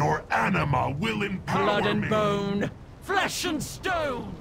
Your anima will empower Blood and me. bone, flesh and stone!